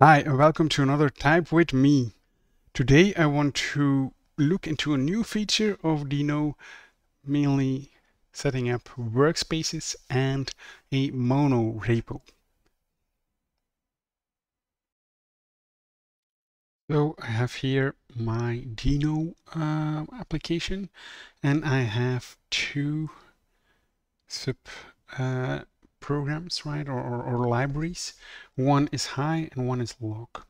Hi, and welcome to another Type with me. Today I want to look into a new feature of Deno, mainly setting up workspaces and a mono repo. So I have here my Deno uh, application and I have two sub uh, programs, right, or, or, or libraries. One is high and one is log.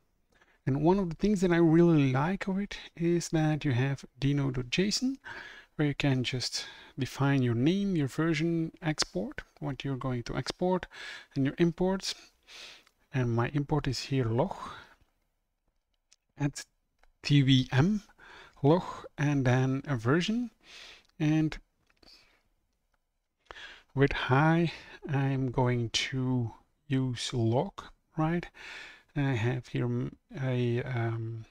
And one of the things that I really like of it is that you have deno.json, where you can just define your name, your version, export, what you're going to export, and your imports. And my import is here log at tvm log and then a version. And with high, I'm going to use log, right? And I have here a, um,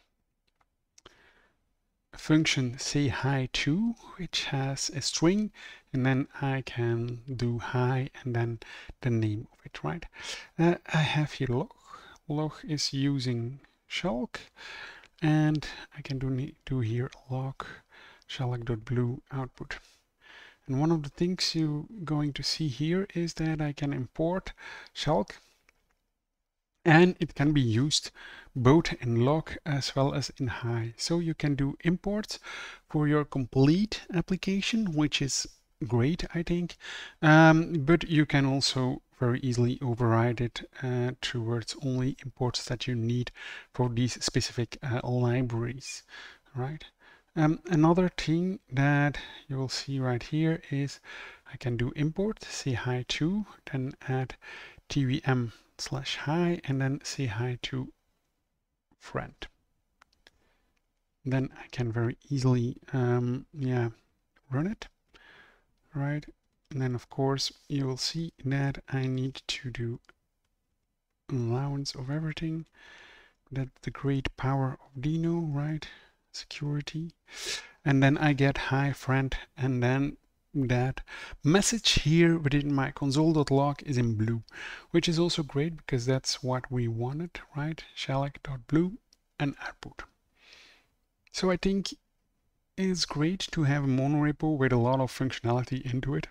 function say hi to, which has a string, and then I can do hi and then the name of it, right? Uh, I have here log. Log is using Chalk, and I can do, do here log chalk.blue output. And one of the things you're going to see here is that I can import Chalk and it can be used both in log as well as in high. So you can do imports for your complete application, which is great, I think. Um, but you can also very easily override it uh, towards only imports that you need for these specific uh, libraries, right? Um, another thing that you will see right here is I can do import, say hi to, then add tvm slash hi, and then say hi to friend. Then I can very easily, um, yeah, run it, right? And then of course you will see that I need to do allowance of everything. That's the great power of Deno, right? Security and then I get hi friend and then that message here within my console.log is in blue which is also great because that's what we wanted right? Chalk.blue and output. So I think it's great to have a monorepo with a lot of functionality into it.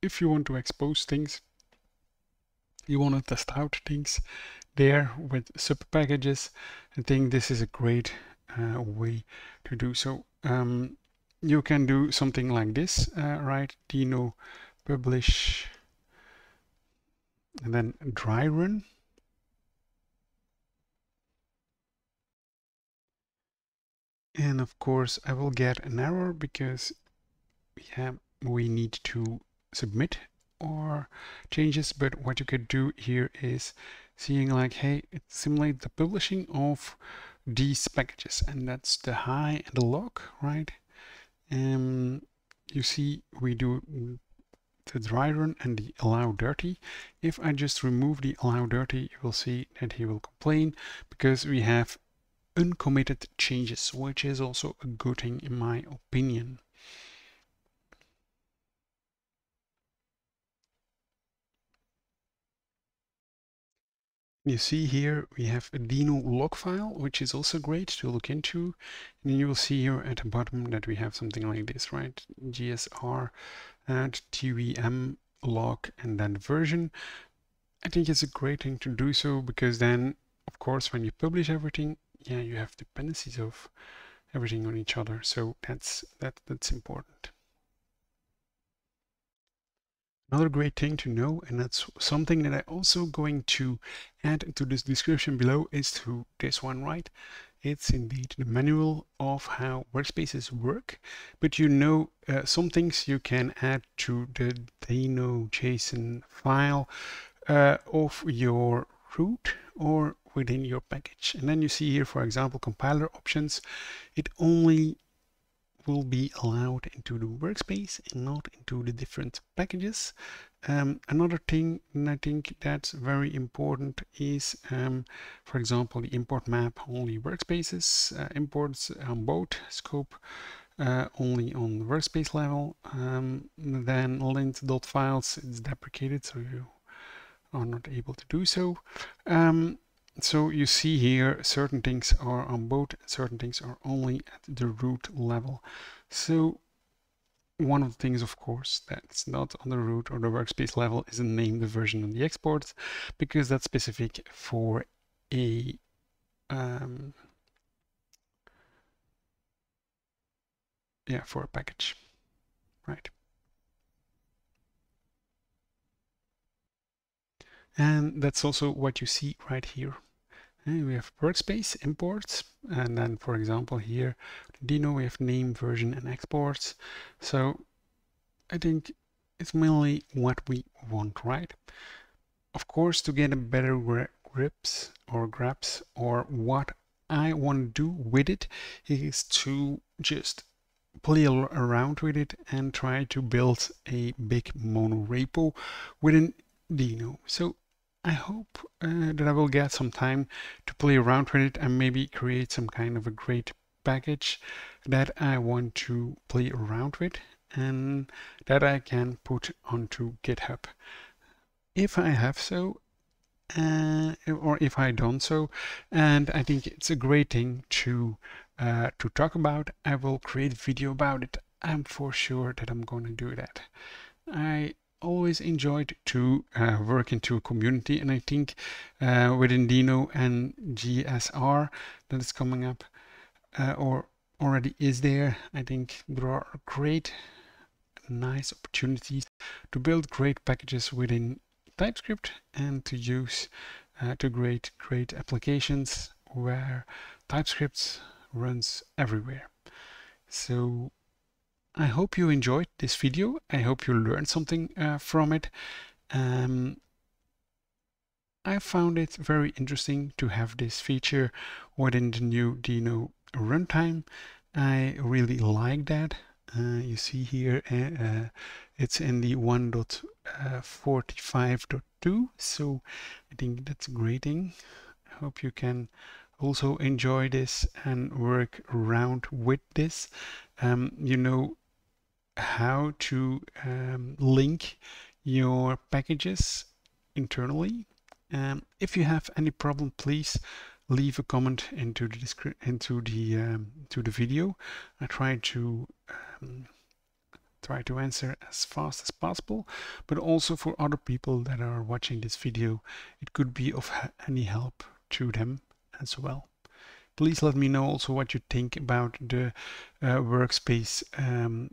If you want to expose things you want to test out things there with sub packages I think this is a great uh, way to do so. Um, you can do something like this, uh, right? Deno publish and then dry run. And of course, I will get an error because have we need to submit our changes. But what you could do here is seeing like, hey, it simulates the publishing of these packages and that's the high and the log right? Um you see we do the dry run and the allow dirty. If I just remove the allow dirty you will see that he will complain because we have uncommitted changes which is also a good thing in my opinion You see here we have a Deno log file, which is also great to look into. And you will see here at the bottom that we have something like this, right? JSR and TVM log and then version. I think it's a great thing to do so because then, of course, when you publish everything, yeah, you have dependencies of everything on each other. So that's that that's important. Another great thing to know, and that's something that I also going to add to this description below is to this one, right? It's indeed the manual of how workspaces work, but you know uh, some things you can add to the Deno JSON file uh, of your root or within your package. And then you see here, for example, compiler options. It only will be allowed into the workspace and not into the different packages. Um, another thing I think that's very important is, um, for example, the import map only workspaces, uh, imports on both scope uh, only on the workspace level. Um, then lint.files is deprecated, so you are not able to do so. Um, so you see here certain things are on both, certain things are only at the root level. So one of the things, of course, that's not on the root or the workspace level is the name, the version, and the export, because that's specific for a um, yeah, for a package, right? And that's also what you see right here. And we have workspace imports, and then, for example, here, Deno, we have name, version, and exports. So I think it's mainly what we want, right? Of course, to get a better grips or grabs or what I want to do with it is to just play around with it and try to build a big mono repo within Deno. So I hope uh, that I will get some time to play around with it and maybe create some kind of a great package that I want to play around with and that I can put onto GitHub. If I have so, uh, or if I don't so, and I think it's a great thing to uh, to talk about, I will create a video about it. I'm for sure that I'm going to do that. I always enjoyed to uh, work into a community. And I think uh, within Deno and JSR that is coming up uh, or already is there I think there are great nice opportunities to build great packages within TypeScript and to use uh, to create great applications where TypeScript runs everywhere. So I hope you enjoyed this video. I hope you learned something uh, from it. Um, I found it very interesting to have this feature within the new Deno runtime. I really like that. Uh, you see here uh, uh it's in the 1.45.2 so I think that's a great thing. I hope you can also enjoy this and work around with this. Um, you know, how to um, link your packages internally. Um, if you have any problem, please leave a comment into the into the um, to the video. I try to um, try to answer as fast as possible, but also for other people that are watching this video, it could be of any help to them as well. Please let me know also what you think about the uh, workspace um,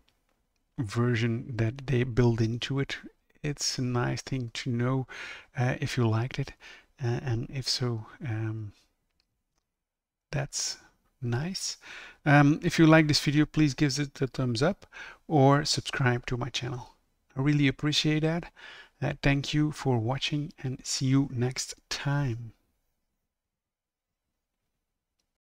version that they build into it. It's a nice thing to know uh, if you liked it, uh, and if so, um, that's nice. Um, if you like this video, please give it a thumbs up or subscribe to my channel. I really appreciate that. Uh, thank you for watching and see you next time.